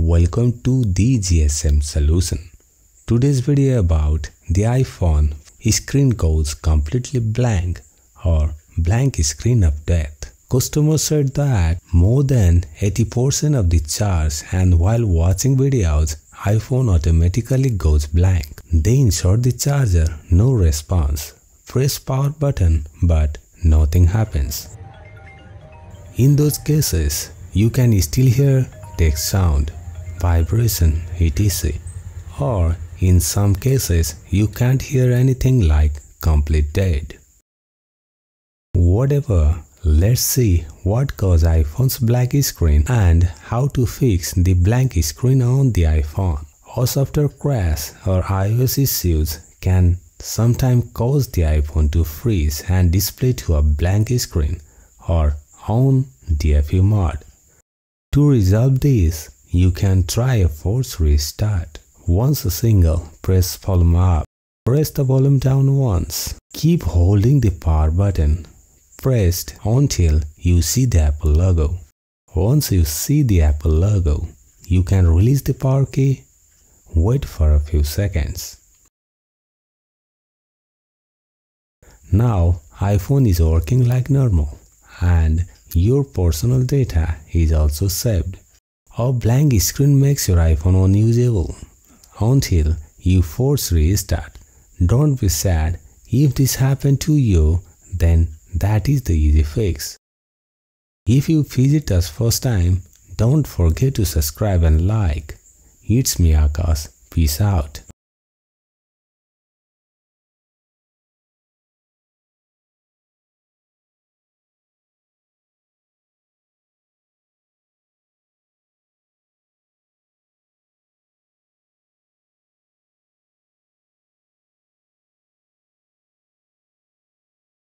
Welcome to the GSM solution. Today's video about the iPhone screen goes completely blank or blank screen of death. Customers said that more than 80% of the charge and while watching videos, iPhone automatically goes blank. They insert the charger, no response. Press power button but nothing happens. In those cases, you can still hear text sound, vibration, etc. Or in some cases, you can't hear anything like complete dead. Whatever, let's see what causes iPhone's black screen and how to fix the blank screen on the iPhone. A software crash or iOS issues can sometimes cause the iPhone to freeze and display to a blank screen or on DFU mode. To resolve this, you can try a force restart. Once a single, press volume up. Press the volume down once. Keep holding the power button pressed until you see the Apple logo. Once you see the Apple logo, you can release the power key. Wait for a few seconds. Now iPhone is working like normal and your personal data is also saved. A blank screen makes your iPhone unusable until you force restart. Don't be sad if this happened to you then that is the easy fix. If you visit us first time, don't forget to subscribe and like. It's me Akash. Peace out.